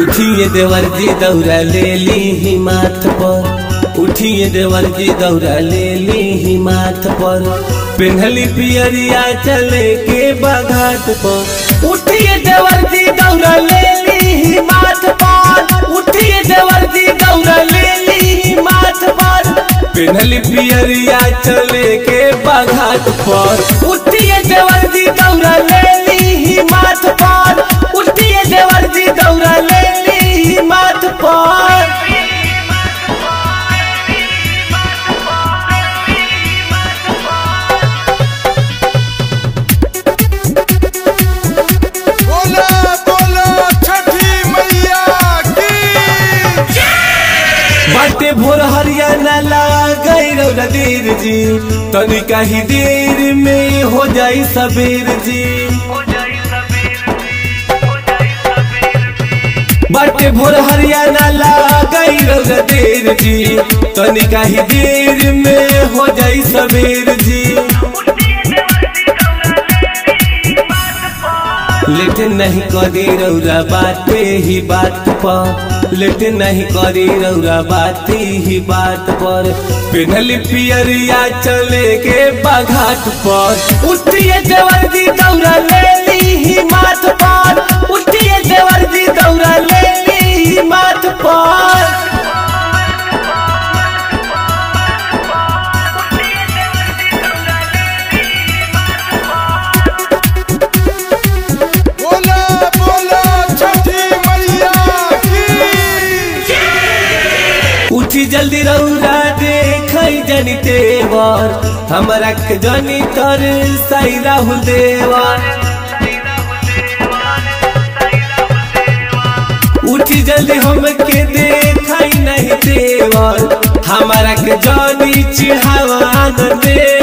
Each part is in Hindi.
उठिए देवर जी दौरा ले ली ही माथ पर। उठिए देवर जी दौरा ले ली ही माथ पर। पेन्हली पियरिया चले के बघाट पर। उठिए देवर जी दौरा ले ली ही माथ पर। उठिए देवर जी दौरा ले ली ही माथ पर। पेन्हली पियरिया चले के बघाट पर। उठिए देवर जी बाटे भोर हरियाणा गई रौदीर जी। तनिका ही देर में हो जाई सबेर जी। बाटे भोर हरियाणा गई रौदीर जी। तनिका ही देर में हो जाय सबेर जी। लेट नहीं करी रौरा बात ही बात पर। लेट नहीं करी रौरा बात ही बात पर। पेनली पियरिया चले के बाघाट पर। उठिए देवर उठी जल्दी रौरा देख जनी हम रख जनी तर, साई राहुल देवर। उठी जल्दी हम के देखाई नहीं देवर। हमारा जनी चिहावा देवर।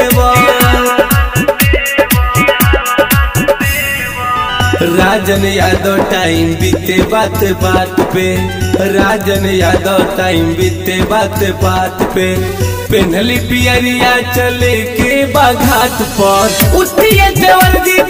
राजन यादव टाइम बीते बात बात पे। राजन यादव टाइम बीते बात बात पे। पेन्हली पियरिया चले के बाघात पर। उठिए देवर जी